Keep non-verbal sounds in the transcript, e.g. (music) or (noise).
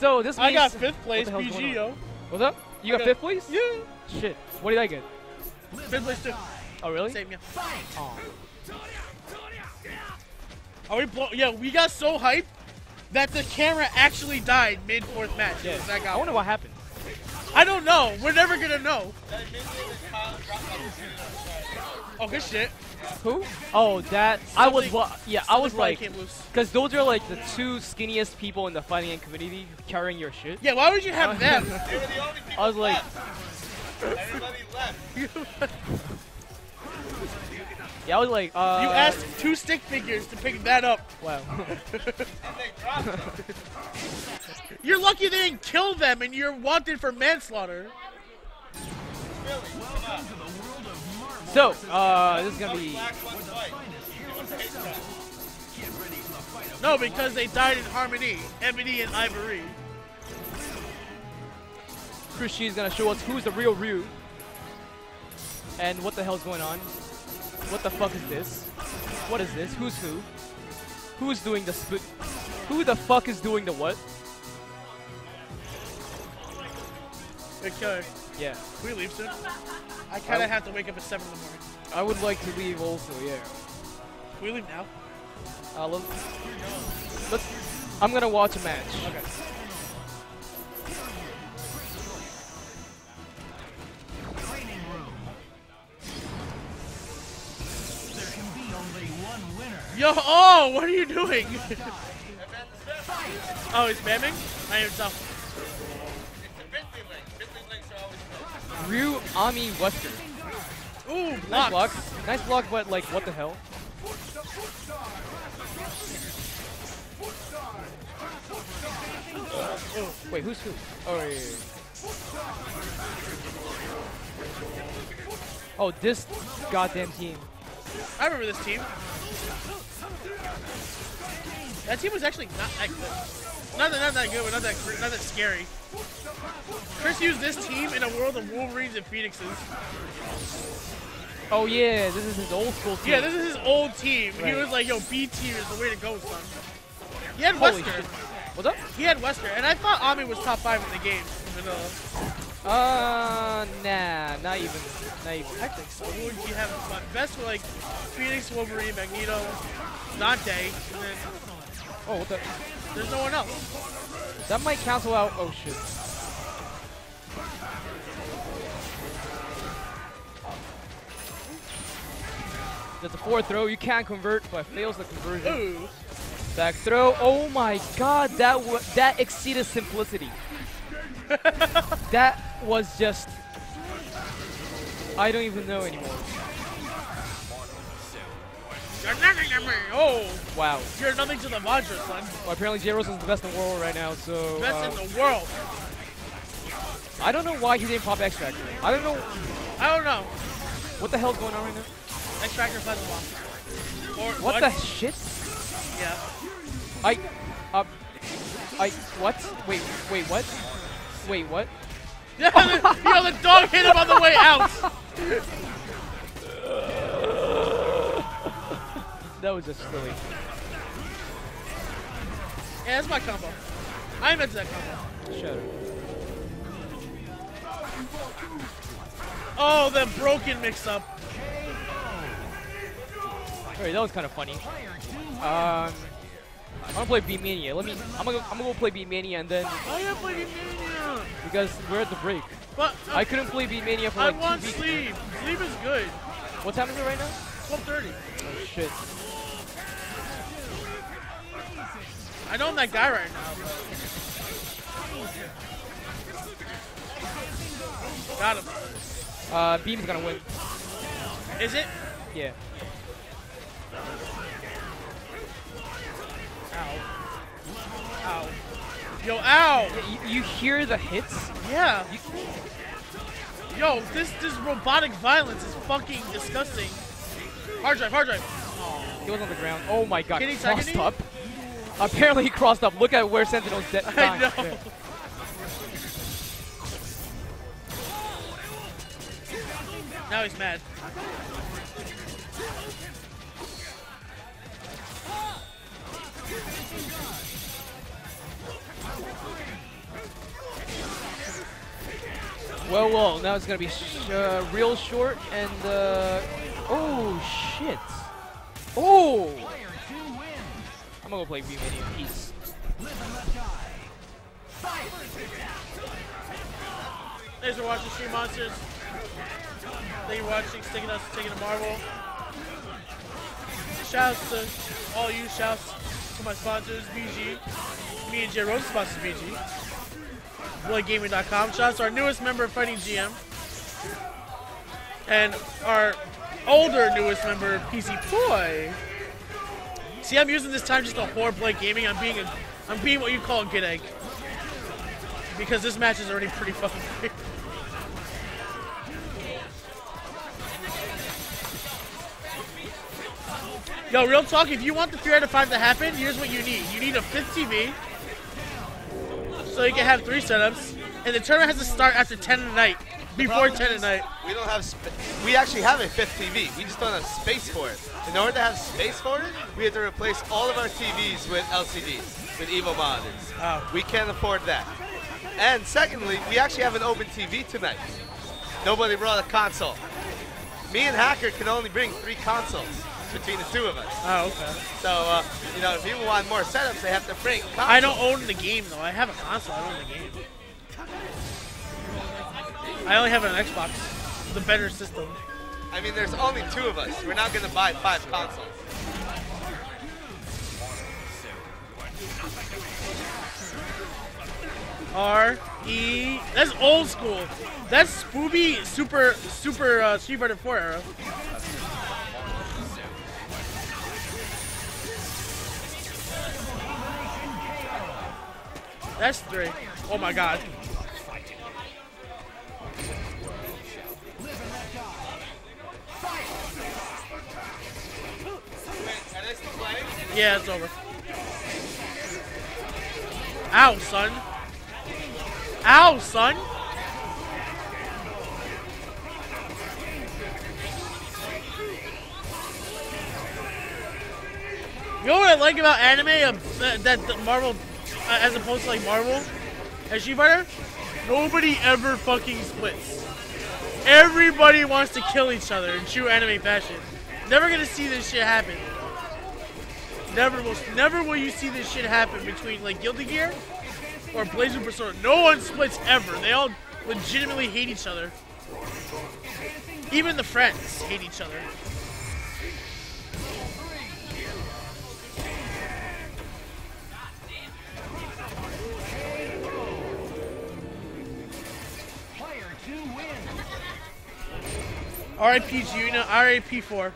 So this means I got fifth place, the hell's going PG, on? yo. What's up? You got got- fifth place? Yeah. Shit. What did I get? Fifth place too. Oh really? Same, yeah. Aw. Are we blow? Yeah, we got so hyped that the camera actually died mid fourth match. Yeah. That uh, got I wonder what happened. I don't know. We're never gonna know. Oh, good shit. Who? Oh, that. I was. Something- wa- Yeah, I was like, because those are like the two skinniest people in the fighting game community carrying your shit. Yeah, why would you have them? (laughs) They were the only people I was like, left. Everybody left. yeah, I was like, uh. you asked two stick figures to pick that up. Wow. (laughs) And they dropped them. You're lucky they didn't kill them and you're wanted for manslaughter. Really? Come on. so, uh, this is gonna be. Black one fight. It was hate crime. No, because they died in harmony. Ebony and Ivory. Chris is gonna show us who's the real Ryu. And what the hell's going on? What the fuck is this? What is this? Who's who? Who's doing the split? Who the fuck is doing the what? Okay. Yeah. Can we leave soon? (laughs) I kind of have to wake up at 7 in the morning. I would like to leave also, yeah. Can we leave now? Uh, let, let's. I'm gonna watch a match. Okay. Yo, oh, what are you doing? (laughs) oh, he's spamming? I am tough. Ami Western. Ooh, Nice block. Nice block, but like, what the hell? Oh, wait, who's who? Oh, yeah, yeah, yeah. Oh, this goddamn team. I remember this team. That team was actually not that good. Not that, not that good, but not that, not that scary. Chris used this team in a world of Wolverines and Phoenixes. Oh yeah, this is his old school team. Yeah, this is his old team. He was like, "Yo, B tier is the way to go, son." He had Holy Wesker. shit. What's up? He had Wesker, and I thought Ami was top five in the game. Vanilla. Uh, nah, not even, not even. I think so. Who would you have? Best were like Phoenix, Wolverine, Magneto, Dante, and then Oh, what the? there's no one else. That might cancel out. Oh shit. That's a forward throw. You can't convert, but fails the conversion. Ooh. Back throw. Oh my god, that that exceeded simplicity. (laughs) that was just. I don't even know anymore. You're nothing to me. Oh, Wow. you're nothing to the Vajra, son. Well, apparently JRosa is the best in the world right now, so. Best uh, in the world. I don't know why he didn't pop X Factor. I don't know I don't know. what the hell's going on right now. X Factor Pleasant Walk. Or What, the shit? Yeah. I, uh, I, what? Wait, wait, what? Wait, what? (laughs) Yeah, the, yo, the dog hit him on the way out. (laughs) That was just silly. Yeah, that's my combo. I invented that combo. Shut up. Oh, the broken mix-up. Alright, that was kind of funny. Um, I'm gonna play Beat Mania. Let me. I'm gonna. I'm gonna go play Beat Mania and then I am playing Mania. because we're at the break. But uh, I couldn't play Beat Mania for I like two want weeks. sleep. Sleep is good. What time is it right now? 12:30. Oh shit. I know I'm that guy right now. but- Got him. Uh, Beam's gonna win. Is it? Yeah. Ow. Yo, ow. You, you hear the hits? Yeah. You, Yo, this this robotic violence is fucking disgusting. Hard drive, hard drive. he was on the ground. Oh my god. Can crossed up. Apparently he crossed up. Look at where Sentinel's dead. (laughs) I know. Now he's mad. Well, well, now it's gonna be sh uh, real short and uh, oh shit. Oh, I'm gonna go play V-Mania. Peace. Thanks for watching Stream Monsters. Thank you for watching, sticking us, taking to Marvel. Shouts to all you, shouts to my sponsors, BG. Me and JRosa sponsors BG. BloodGaming.com. Shouts to our newest member, Fighting GM. And our older newest member, PC Ploy. See, I'm using this time just to whore Blood Gaming. I'm being a, I'm being what you call a good egg. Because this match is already pretty fucking. (laughs) Yo, real talk, if you want the 3 out of 5 to happen, here's what you need. You need a fifth TV, so you can have three setups, and the tournament has to start after 10 at night, before 10 at night. We don't have. Sp- we actually have a fifth TV. We just don't have space for it. In order to have space for it, we have to replace all of our TVs with LCDs, with Evo monitors. Oh. We can't afford that. And secondly, we actually have an open TV tonight. Nobody brought a console. Me and Hacker can only bring three consoles between the two of us. Oh, okay. So, uh, you know, if people want more setups, they have to bring consoles. I don't own the game, though. I have a console, I don't own the game. I only have an Xbox, the better system. I mean, there's only two of us. We're not going to buy five consoles. R E. That's old school. That's Spooby Super Super uh, Street Fighter 4 era. That's three. Oh my god. Yeah, it's over. Ow, son. Ow, son. You know what I like about anime, uh, that, that, Marvel, as opposed to like Marvel and Street Fighter? Nobody ever fucking splits. Everybody wants to kill each other in true anime fashion. Never gonna see this shit happen. Never will, never will you see this shit happen between like Guilty Gear or BlazBlue Persona. No one splits ever. They all legitimately hate each other. Even the friends hate each other. RIP Juna, RIP 4.